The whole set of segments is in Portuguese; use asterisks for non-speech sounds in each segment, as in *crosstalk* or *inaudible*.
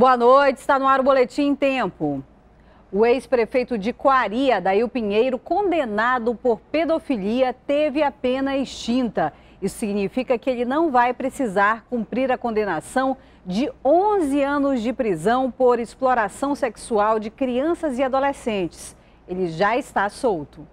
Boa noite, está no ar o Boletim em Tempo. O ex-prefeito de Coari, Adail Pinheiro, condenado por pedofilia, teve a pena extinta. Isso significa que ele não vai precisar cumprir a condenação de 11 anos de prisão por exploração sexual de crianças e adolescentes. Ele já está solto.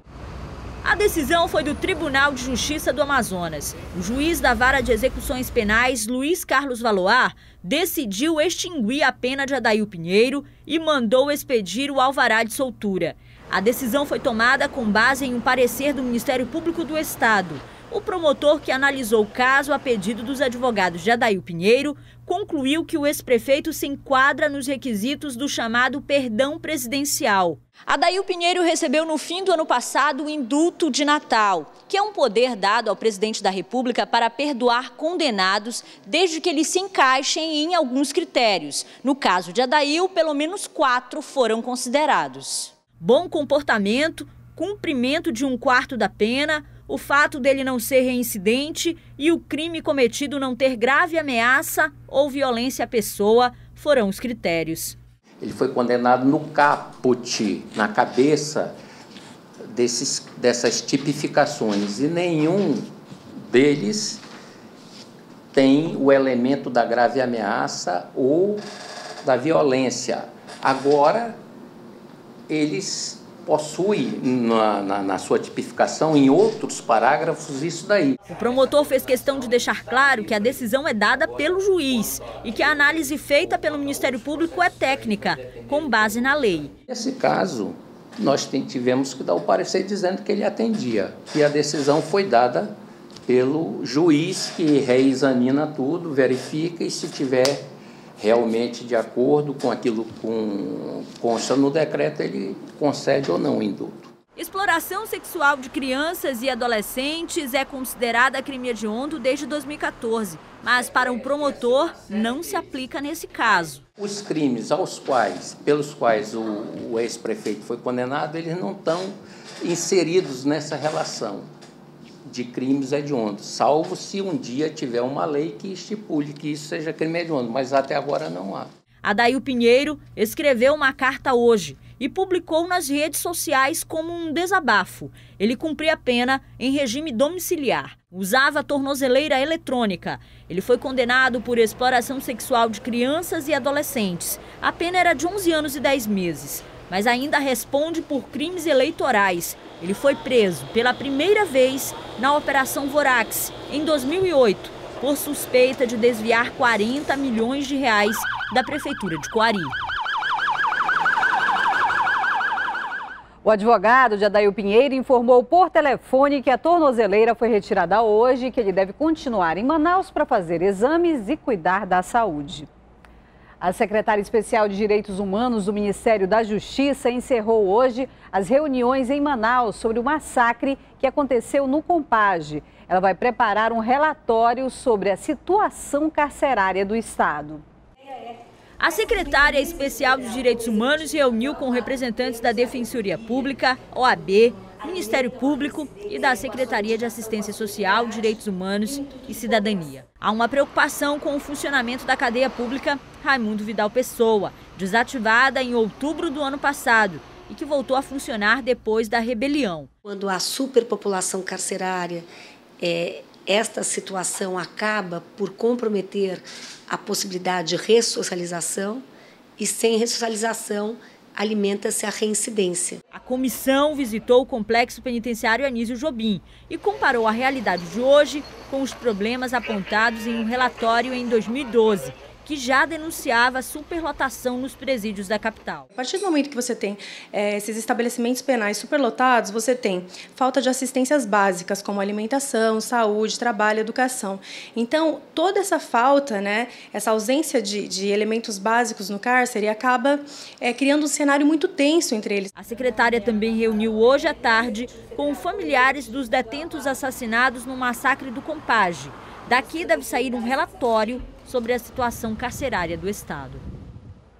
A decisão foi do Tribunal de Justiça do Amazonas. O juiz da Vara de Execuções Penais, Luiz Carlos Valoar, decidiu extinguir a pena de Adail Pinheiro e mandou expedir o alvará de soltura. A decisão foi tomada com base em um parecer do Ministério Público do Estado. O promotor que analisou o caso a pedido dos advogados de Adail Pinheiro concluiu que o ex-prefeito se enquadra nos requisitos do chamado perdão presidencial. Adail Pinheiro recebeu no fim do ano passado o indulto de Natal, que é um poder dado ao presidente da República para perdoar condenados desde que eles se encaixem em alguns critérios. No caso de Adail, pelo menos quatro foram considerados. Bom comportamento, cumprimento de um quarto da pena, o fato dele não ser reincidente e o crime cometido não ter grave ameaça ou violência à pessoa foram os critérios. Ele foi condenado no caput, na cabeça desses, dessas tipificações, e nenhum deles tem o elemento da grave ameaça ou da violência. Agora, eles possui na, na, na, sua tipificação, em outros parágrafos, isso daí. O promotor fez questão de deixar claro que a decisão é dada pelo juiz e que a análise feita pelo Ministério Público é técnica, com base na lei. Nesse caso, nós tivemos que dar o parecer dizendo que ele atendia, e a decisão foi dada pelo juiz que reexamina tudo, verifica e se tiver realmente de acordo com aquilo que consta no decreto, ele concede ou não o indulto. Exploração sexual de crianças e adolescentes é considerada crime hediondo desde 2014, mas para um promotor não se aplica nesse caso. Os crimes aos quais, pelos quais o, o ex-prefeito foi condenado, eles não estão inseridos nessa relação de crimes hediondos, salvo se um dia tiver uma lei que estipule que isso seja crime hediondo, mas até agora não há. Adail Pinheiro escreveu uma carta hoje e publicou nas redes sociais como um desabafo. Ele cumpria a pena em regime domiciliar. Usava tornozeleira eletrônica. Ele foi condenado por exploração sexual de crianças e adolescentes. A pena era de 11 anos e 10 meses, mas ainda responde por crimes eleitorais ele foi preso pela primeira vez na Operação Vorax, em 2008, por suspeita de desviar 40 milhões de reais da Prefeitura de Coari. O advogado de Adail Pinheiro informou por telefone que a tornozeleira foi retirada hoje e que ele deve continuar em Manaus para fazer exames e cuidar da saúde. A secretária especial de Direitos Humanos do Ministério da Justiça encerrou hoje as reuniões em Manaus sobre o massacre que aconteceu no Compage. Ela vai preparar um relatório sobre a situação carcerária do Estado. A secretária especial de Direitos Humanos reuniu com representantes da Defensoria Pública, OAB, Ministério Público e da Secretaria de Assistência Social, Direitos Humanos e Cidadania. Há uma preocupação com o funcionamento da cadeia pública Raimundo Vidal Pessoa, desativada em outubro do ano passado e que voltou a funcionar depois da rebelião. Quando há superpopulação carcerária, é, esta situação acaba por comprometer a possibilidade de ressocialização e sem ressocialização alimenta-se a reincidência. A comissão visitou o complexo penitenciário Anísio Jobim e comparou a realidade de hoje com os problemas apontados em um relatório em 2012 que já denunciava superlotação nos presídios da capital. A partir do momento que você tem é, esses estabelecimentos penais superlotados, você tem falta de assistências básicas, como alimentação, saúde, trabalho, educação. Então, toda essa falta, né, essa ausência de, de elementos básicos no cárcere, acaba é, criando um cenário muito tenso entre eles. A secretária também reuniu hoje à tarde com familiares dos detentos assassinados no massacre do Compage. Daqui deve sair um relatório sobre a situação carcerária do estado.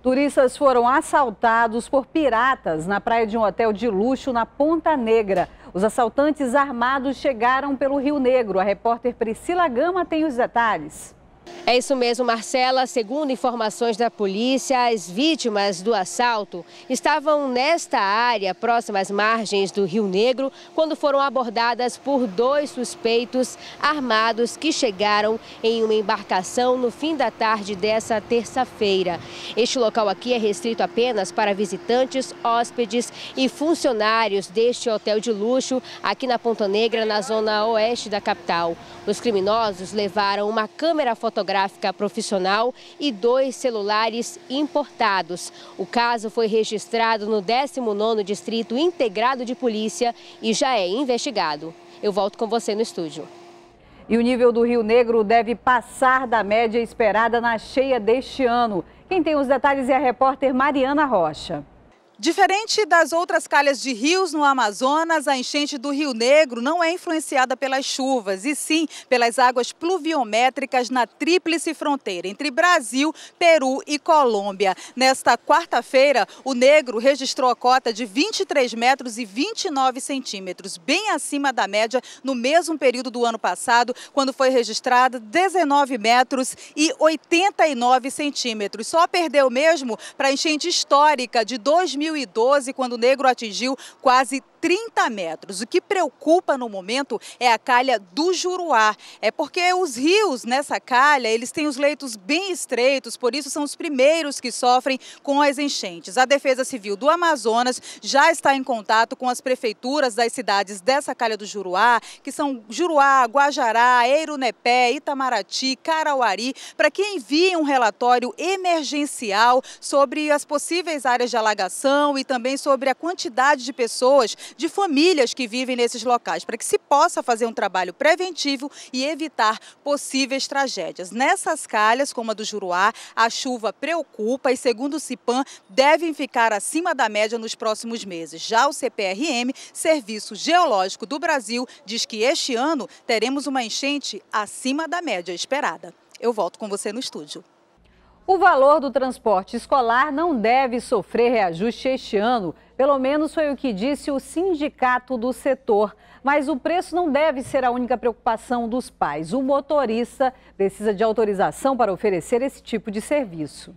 Turistas foram assaltados por piratas na praia de um hotel de luxo na Ponta Negra. Os assaltantes armados chegaram pelo Rio Negro. A repórter Priscila Gama tem os detalhes. É isso mesmo, Marcela. Segundo informações da polícia, as vítimas do assalto estavam nesta área, próxima às margens do Rio Negro, quando foram abordadas por dois suspeitos armados que chegaram em uma embarcação no fim da tarde dessa terça-feira. Este local aqui é restrito apenas para visitantes, hóspedes e funcionários deste hotel de luxo aqui na Ponta Negra, na zona oeste da capital. Os criminosos levaram uma câmera fotográfica profissional e dois celulares importados. O caso foi registrado no 19º Distrito Integrado de Polícia e já é investigado. Eu volto com você no estúdio. E o nível do Rio Negro deve passar da média esperada na cheia deste ano. Quem tem os detalhes é a repórter Mariana Rocha. Diferente das outras calhas de rios no Amazonas, a enchente do Rio Negro não é influenciada pelas chuvas, e sim pelas águas pluviométricas na tríplice fronteira entre Brasil, Peru e Colômbia. Nesta quarta-feira, o Negro registrou a cota de 23 metros e 29 centímetros, bem acima da média no mesmo período do ano passado, quando foi registrado 19 metros e 89 centímetros. Só perdeu mesmo para a enchente histórica de 2000 2012, quando o negro atingiu quase 30 metros. O que preocupa no momento é a calha do Juruá. É porque os rios nessa calha, eles têm os leitos bem estreitos, por isso são os primeiros que sofrem com as enchentes. A Defesa Civil do Amazonas já está em contato com as prefeituras das cidades dessa calha do Juruá, que são Juruá, Guajará, Eirunepé, Itamaraty, Carauari, para que enviem um relatório emergencial sobre as possíveis áreas de alagação e também sobre a quantidade de pessoas de famílias que vivem nesses locais, para que se possa fazer um trabalho preventivo e evitar possíveis tragédias. Nessas calhas, como a do Juruá, a chuva preocupa e, segundo o CIPAM, devem ficar acima da média nos próximos meses. Já o CPRM, Serviço Geológico do Brasil, diz que este ano teremos uma enchente acima da média esperada. Eu volto com você no estúdio. O valor do transporte escolar não deve sofrer reajuste este ano. Pelo menos foi o que disse o sindicato do setor. Mas o preço não deve ser a única preocupação dos pais. O motorista precisa de autorização para oferecer esse tipo de serviço.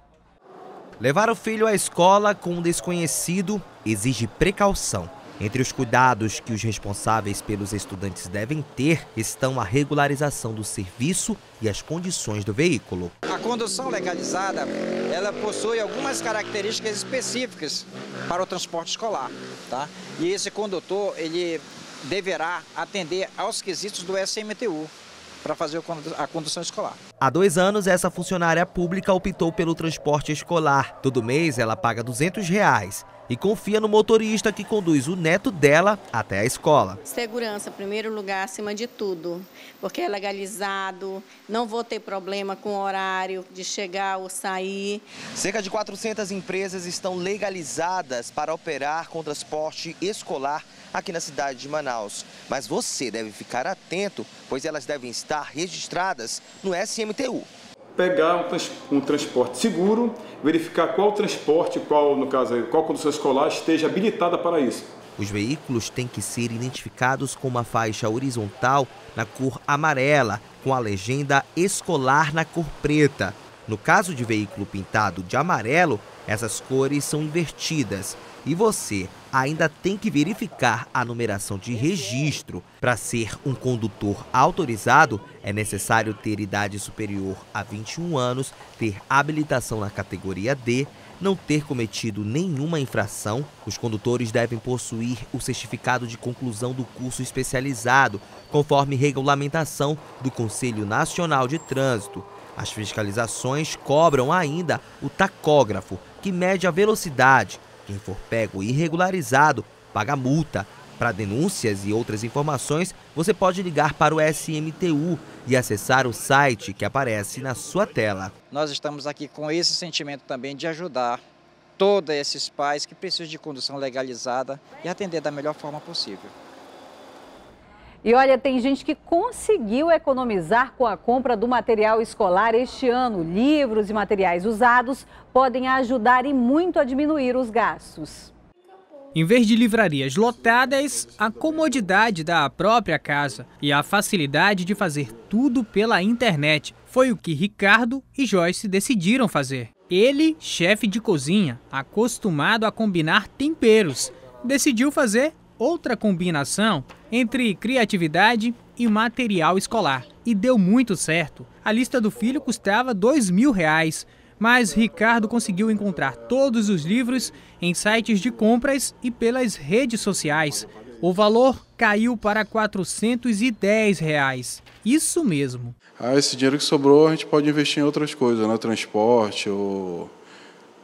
Levar o filho à escola com um desconhecido exige precaução. Entre os cuidados que os responsáveis pelos estudantes devem ter estão a regularização do serviço e as condições do veículo. A condução legalizada, ela possui algumas características específicas para o transporte escolar, tá? E esse condutor, ele deverá atender aos quesitos do SMTU, para fazer a condução escolar. Há dois anos, essa funcionária pública optou pelo transporte escolar. Todo mês, ela paga 200 reais e confia no motorista que conduz o neto dela até a escola. Segurança, primeiro lugar, acima de tudo, porque é legalizado, não vou ter problema com o horário de chegar ou sair. Cerca de 400 empresas estão legalizadas para operar com transporte escolar aqui na cidade de Manaus. Mas você deve ficar atento, pois elas devem estar registradas no SMTU pegar um, um, transporte seguro, verificar qual transporte, qual, no caso, qual condução escolar esteja habilitada para isso. Os veículos têm que ser identificados com uma faixa horizontal na cor amarela, com a legenda escolar na cor preta. No caso de veículo pintado de amarelo, essas cores são invertidas e você ainda tem que verificar a numeração de registro. Para ser um condutor autorizado, é necessário ter idade superior a 21 anos, ter habilitação na categoria D, não ter cometido nenhuma infração. Os condutores devem possuir o certificado de conclusão do curso especializado, conforme regulamentação do Conselho Nacional de Trânsito. As fiscalizações cobram ainda o tacógrafo, que mede a velocidade, quem for pego irregularizado paga multa. Para denúncias e outras informações, você pode ligar para o SMTU e acessar o site que aparece na sua tela. Nós estamos aqui com esse sentimento também de ajudar todos esses pais que precisam de condução legalizada e atender da melhor forma possível. E olha, tem gente que conseguiu economizar com a compra do material escolar este ano. Livros e materiais usados podem ajudar e muito a diminuir os gastos. Em vez de livrarias lotadas, a comodidade da própria casa e a facilidade de fazer tudo pela internet foi o que Ricardo e Joyce decidiram fazer. Ele, chefe de cozinha, acostumado a combinar temperos, decidiu fazer outra combinação entre criatividade e material escolar. E deu muito certo. A lista do filho custava dois mil reais, mas Ricardo conseguiu encontrar todos os livros em sites de compras e pelas redes sociais. O valor caiu para 410 reais. Isso mesmo. Ah, esse dinheiro que sobrou a gente pode investir em outras coisas, né? Transporte ou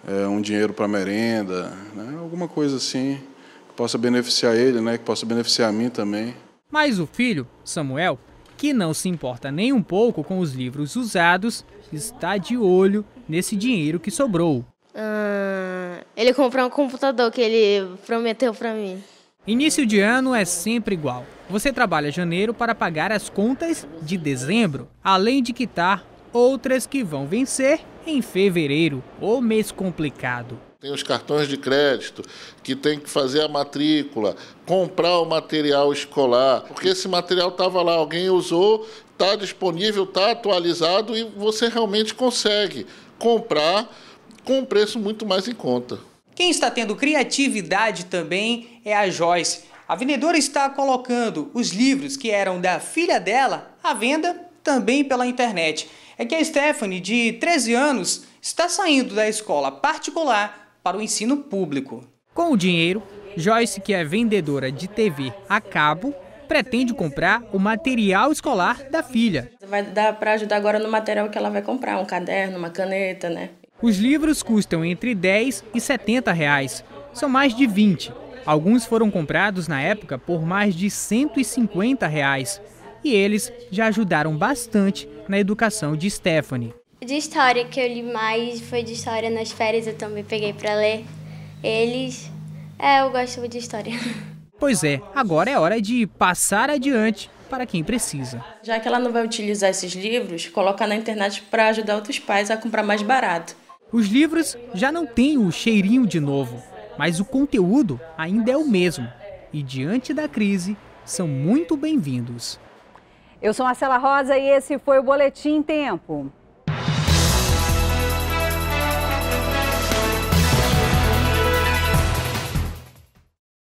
é, um dinheiro para merenda, né? alguma coisa assim possa beneficiar ele, né? Que possa beneficiar a mim também. Mas o filho, Samuel, que não se importa nem um pouco com os livros usados, está de olho nesse dinheiro que sobrou. Ah, ele comprou um computador que ele prometeu para mim. Início de ano é sempre igual. Você trabalha janeiro para pagar as contas de dezembro, além de quitar outras que vão vencer em fevereiro, o mês complicado. Tem os cartões de crédito, que tem que fazer a matrícula, comprar o material escolar, porque esse material estava lá, alguém usou, está disponível, está atualizado e você realmente consegue comprar com um preço muito mais em conta. Quem está tendo criatividade também é a Joyce. A vendedora está colocando os livros que eram da filha dela à venda também pela internet. É que a Stephanie, de 13 anos, está saindo da escola particular para o ensino público. Com o dinheiro, Joyce, que é vendedora de TV a cabo, pretende comprar o material escolar da filha. Vai dar para ajudar agora no material que ela vai comprar, um caderno, uma caneta, né? Os livros custam entre 10 e 70 reais. São mais de 20. Alguns foram comprados na época por mais de 150 reais. E eles já ajudaram bastante na educação de Stephanie. De história que eu li mais foi de história nas férias, eu também peguei para ler eles. É, eu gosto de história. *laughs* Pois é, agora é hora de passar adiante para quem precisa. Já que ela não vai utilizar esses livros, coloca na internet para ajudar outros pais a comprar mais barato. Os livros já não têm o cheirinho de novo, mas o conteúdo ainda é o mesmo. E diante da crise, são muito bem-vindos. Eu sou Marcela Rosa e esse foi o Boletim Tempo.